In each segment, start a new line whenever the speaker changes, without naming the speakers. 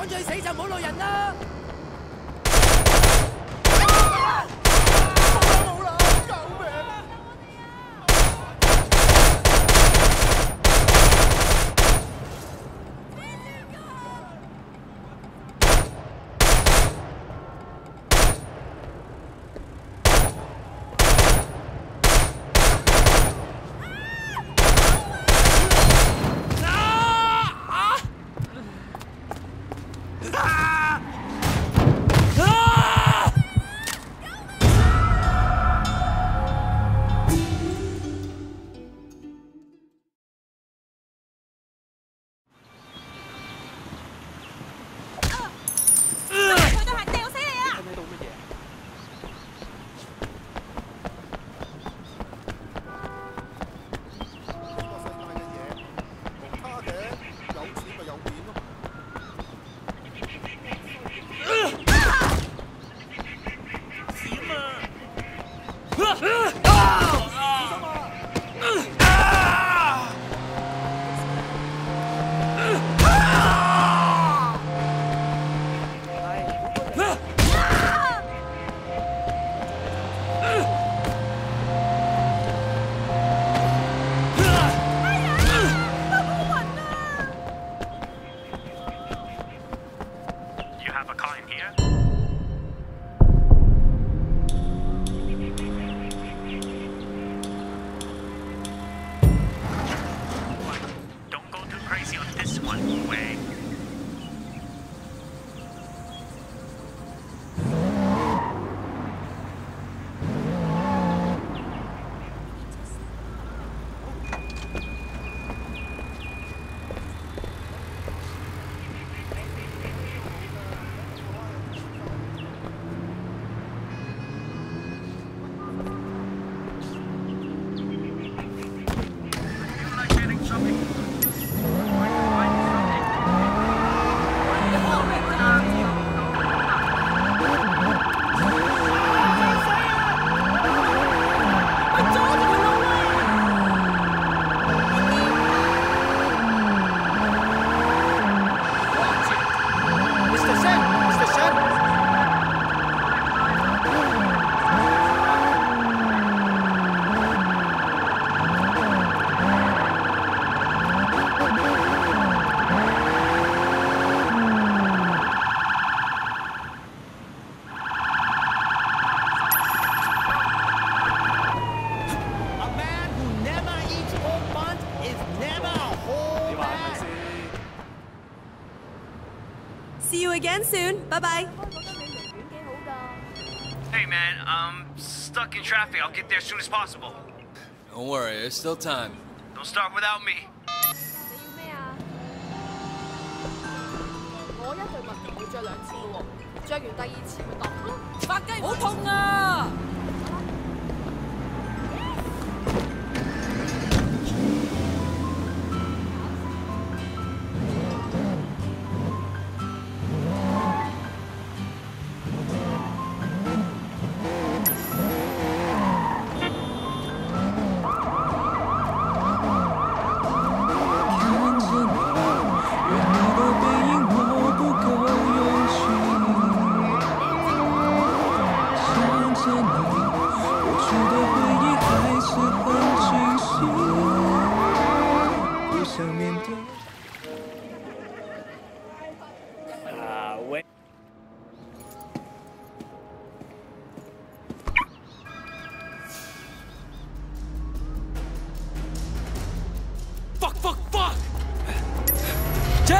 赶住去死就唔好路人啦！
Again soon，拜拜。
Hey man, I'm stuck in traffic. I'll get there as soon as possible.
Don't worry, there's still time.
Don't start without me.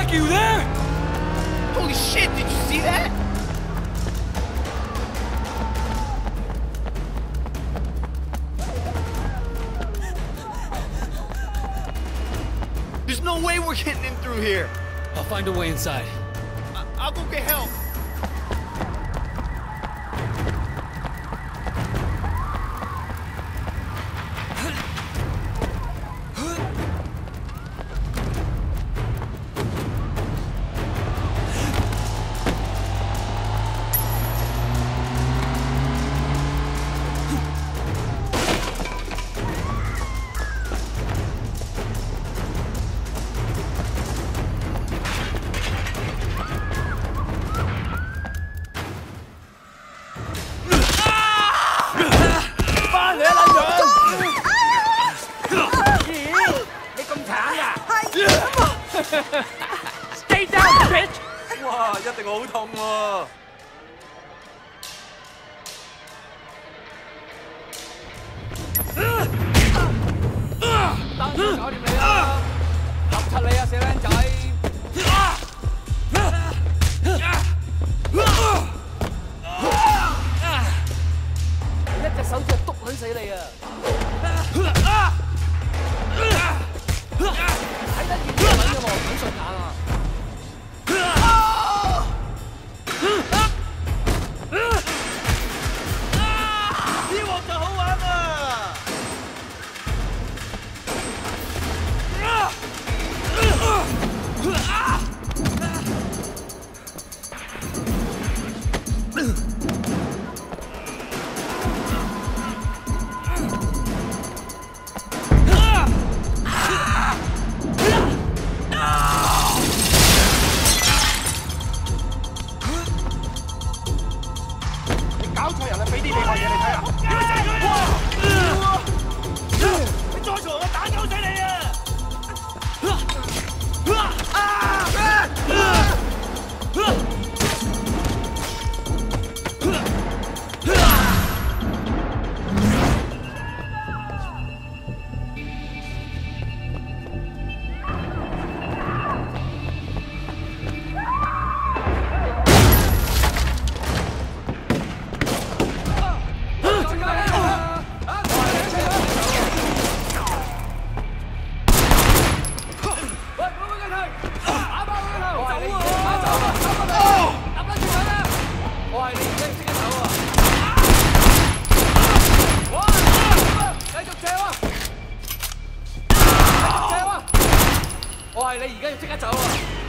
Jack, you there?
Holy shit, did you see that? There's no way we're getting in through here.
I'll find a way inside.
I- I'll go get help.
好痛喎！
单手搞掂你啦！合柒你啊，死僆仔！一只手指就笃撚死你啊！
搞錯人啊！俾啲你塊嘢你睇啊！
你再嘈我打鳩死你啊！
我係你而家要即刻走啊！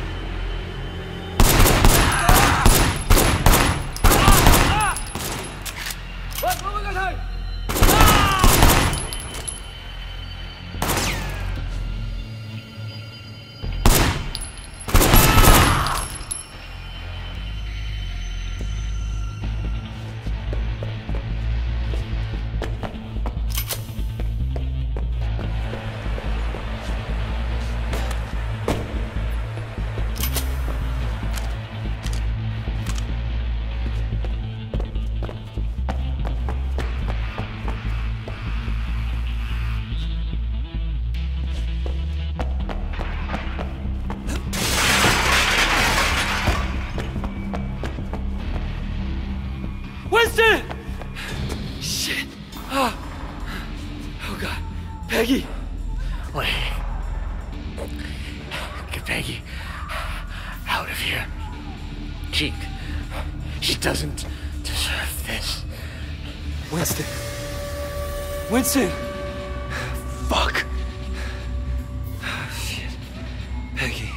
Oh god. Peggy.
Wait. Get Peggy out of here. She. She doesn't deserve this.
Winston. Winston. Fuck. Oh, shit. Peggy.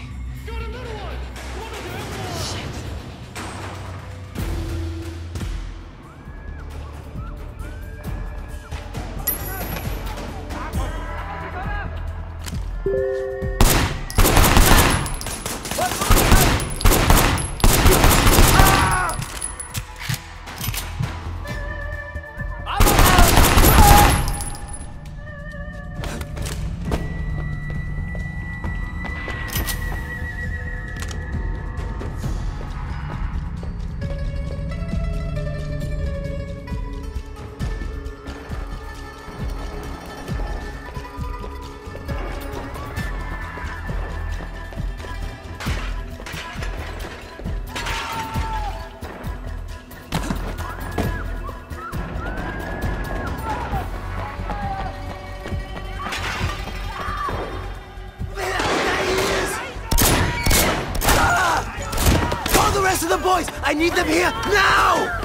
Boys! I need them here now!